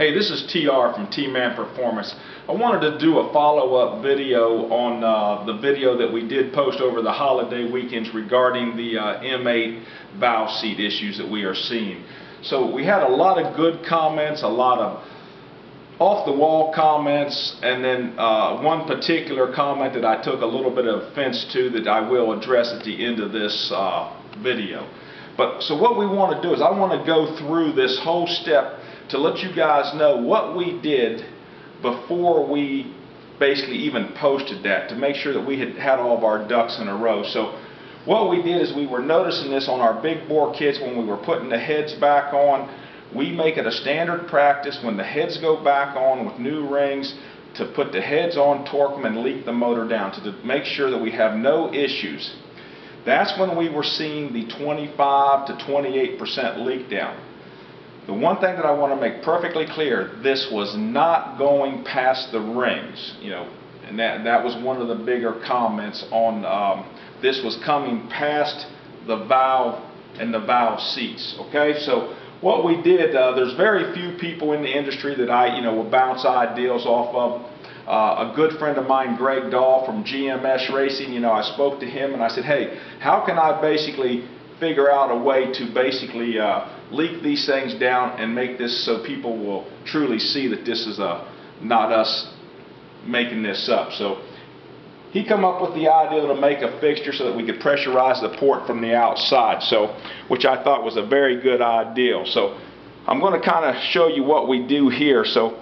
Hey, this is TR from T-Man Performance. I wanted to do a follow-up video on uh, the video that we did post over the holiday weekends regarding the uh, M8 valve seat issues that we are seeing. So we had a lot of good comments, a lot of off-the-wall comments, and then uh, one particular comment that I took a little bit of offense to that I will address at the end of this uh, video. But so what we want to do is I want to go through this whole step to let you guys know what we did before we basically even posted that to make sure that we had had all of our ducks in a row. So what we did is we were noticing this on our big bore kits when we were putting the heads back on. We make it a standard practice when the heads go back on with new rings to put the heads on, torque them, and leak the motor down to make sure that we have no issues. That's when we were seeing the 25 to 28% leak down. The one thing that I want to make perfectly clear, this was not going past the rings, you know, and that, that was one of the bigger comments on um, this was coming past the valve and the valve seats, okay? So what we did, uh, there's very few people in the industry that I, you know, will bounce ideas off of. Uh, a good friend of mine, Greg Dahl from GMS Racing, you know, I spoke to him and I said, hey, how can I basically figure out a way to basically uh, leak these things down and make this so people will truly see that this is a, not us making this up. So he come up with the idea to make a fixture so that we could pressurize the port from the outside, so which I thought was a very good idea. So I'm going to kind of show you what we do here. So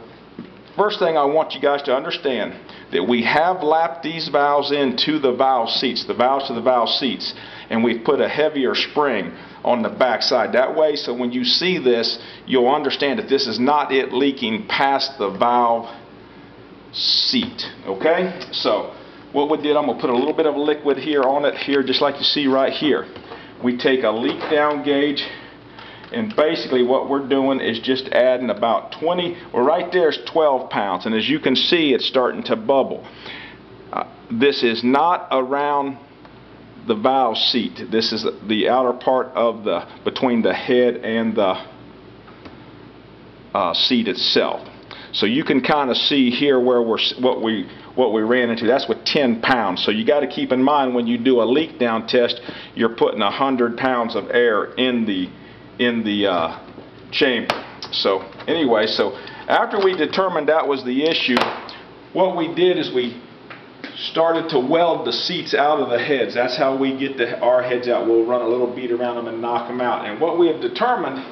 first thing I want you guys to understand that we have lapped these valves into the valve seats, the valves to the valve seats, and we've put a heavier spring on the back side. That way, so when you see this, you'll understand that this is not it leaking past the valve seat. Okay? So what we did, I'm going to put a little bit of liquid here on it here, just like you see right here. We take a leak down gauge and basically what we're doing is just adding about 20, well right there is 12 pounds. And as you can see, it's starting to bubble. Uh, this is not around the valve seat. This is the outer part of the, between the head and the uh, seat itself. So you can kind of see here where we're, what we, what we ran into. That's with 10 pounds. So you got to keep in mind when you do a leak down test, you're putting 100 pounds of air in the in the uh, chamber. So anyway, so after we determined that was the issue, what we did is we started to weld the seats out of the heads. That's how we get the, our heads out. We'll run a little bead around them and knock them out. And what we have determined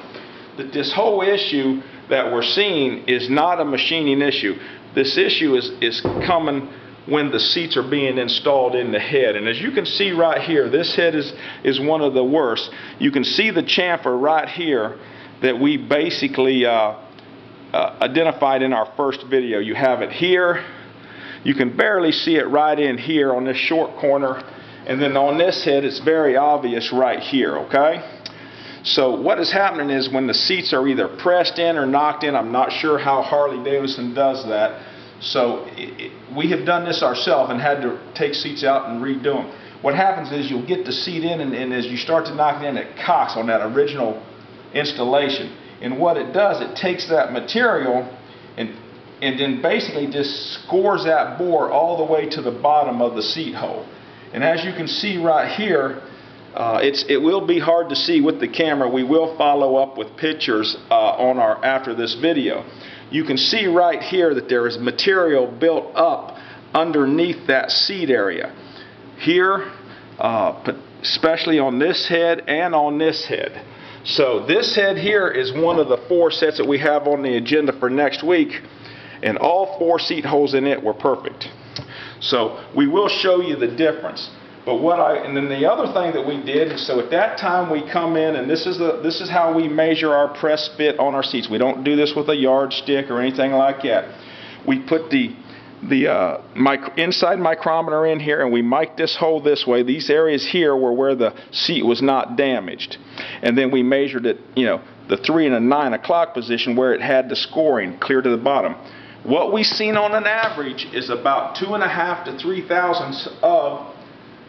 that this whole issue that we're seeing is not a machining issue. This issue is, is coming when the seats are being installed in the head. And as you can see right here, this head is, is one of the worst. You can see the chamfer right here that we basically uh, uh, identified in our first video. You have it here. You can barely see it right in here on this short corner. And then on this head, it's very obvious right here, okay? So what is happening is when the seats are either pressed in or knocked in, I'm not sure how Harley Davidson does that, so it, we have done this ourselves and had to take seats out and redo them. What happens is you'll get the seat in and, and as you start to knock it in, it cocks on that original installation. And what it does, it takes that material and, and then basically just scores that bore all the way to the bottom of the seat hole. And as you can see right here, uh, it's, it will be hard to see with the camera. We will follow up with pictures uh, on our after this video you can see right here that there is material built up underneath that seat area. Here, uh, especially on this head and on this head. So this head here is one of the four sets that we have on the agenda for next week and all four seat holes in it were perfect. So we will show you the difference. But what I and then the other thing that we did, so at that time we come in and this is the this is how we measure our press fit on our seats. We don't do this with a yardstick or anything like that. We put the the uh, mic inside micrometer in here and we mic this hole this way. These areas here were where the seat was not damaged. And then we measured it, you know, the 3 and a 9 o'clock position where it had the scoring clear to the bottom. What we've seen on an average is about two and a half to three thousandths of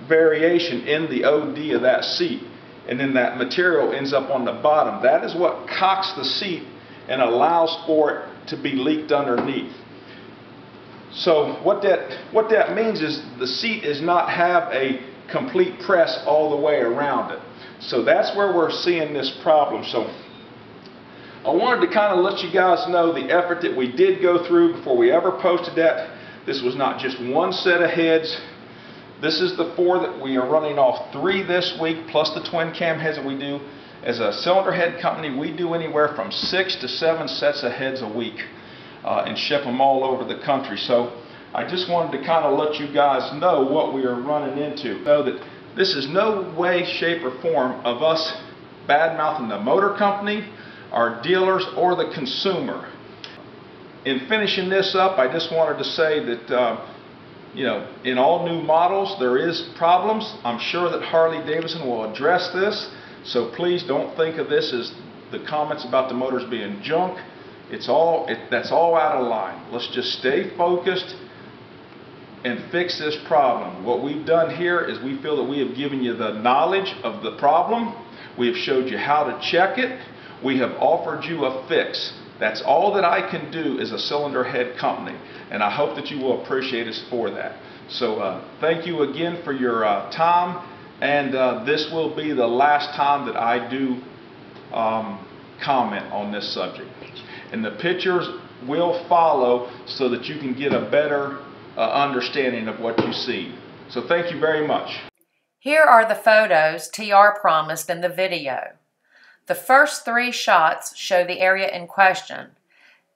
variation in the OD of that seat. And then that material ends up on the bottom. That is what cocks the seat and allows for it to be leaked underneath. So what that, what that means is the seat is not have a complete press all the way around it. So that's where we're seeing this problem. So I wanted to kind of let you guys know the effort that we did go through before we ever posted that. This was not just one set of heads. This is the four that we are running off three this week plus the twin cam heads that we do. As a cylinder head company, we do anywhere from six to seven sets of heads a week uh, and ship them all over the country. So I just wanted to kind of let you guys know what we are running into. Know that this is no way, shape, or form of us bad-mouthing the motor company, our dealers, or the consumer. In finishing this up, I just wanted to say that uh, you know, in all new models, there is problems. I'm sure that Harley Davidson will address this. So please don't think of this as the comments about the motors being junk. It's all, it, that's all out of line. Let's just stay focused and fix this problem. What we've done here is we feel that we have given you the knowledge of the problem. We have showed you how to check it. We have offered you a fix. That's all that I can do as a cylinder head company. And I hope that you will appreciate us for that. So uh, thank you again for your uh, time. And uh, this will be the last time that I do um, comment on this subject. And the pictures will follow so that you can get a better uh, understanding of what you see. So thank you very much. Here are the photos TR promised in the video. The first three shots show the area in question.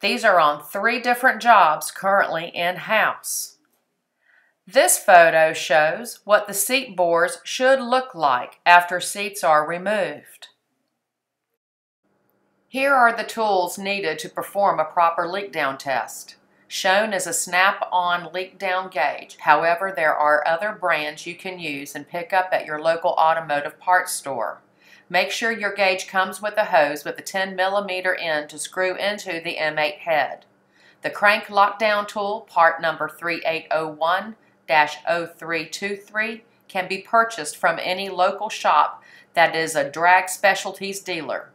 These are on three different jobs currently in-house. This photo shows what the seat bores should look like after seats are removed. Here are the tools needed to perform a proper leak down test. Shown is a snap-on leak down gauge. However, there are other brands you can use and pick up at your local automotive parts store. Make sure your gauge comes with a hose with a 10 millimeter end to screw into the M8 head. The crank lockdown tool, part number 3801-0323, can be purchased from any local shop that is a drag specialties dealer.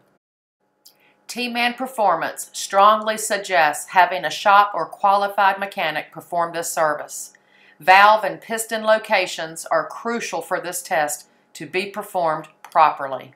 T-Man Performance strongly suggests having a shop or qualified mechanic perform this service. Valve and piston locations are crucial for this test to be performed properly.